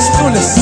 as full as